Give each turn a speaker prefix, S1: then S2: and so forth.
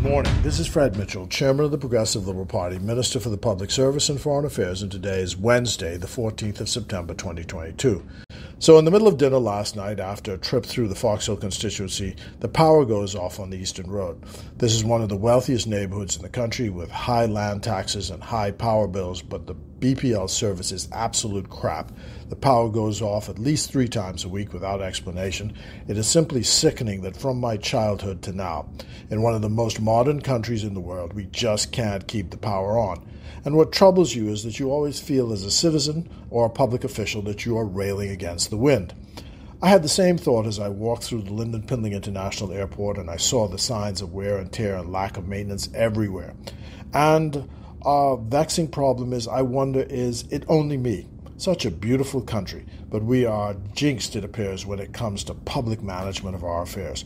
S1: morning. This is Fred Mitchell, Chairman of the Progressive Liberal Party, Minister for the Public Service and Foreign Affairs, and today is Wednesday, the 14th of September, 2022. So, in the middle of dinner last night, after a trip through the Fox Hill constituency, the power goes off on the Eastern Road. This is one of the wealthiest neighborhoods in the country with high land taxes and high power bills, but the BPL service is absolute crap. The power goes off at least three times a week without explanation. It is simply sickening that from my childhood to now, in one of the most modern countries in the world, we just can't keep the power on. And what troubles you is that you always feel as a citizen or a public official that you are railing against the wind. I had the same thought as I walked through the Lynden Pindling International Airport and I saw the signs of wear and tear and lack of maintenance everywhere. And a vexing problem is I wonder is it only me? Such a beautiful country, but we are jinxed, it appears, when it comes to public management of our affairs.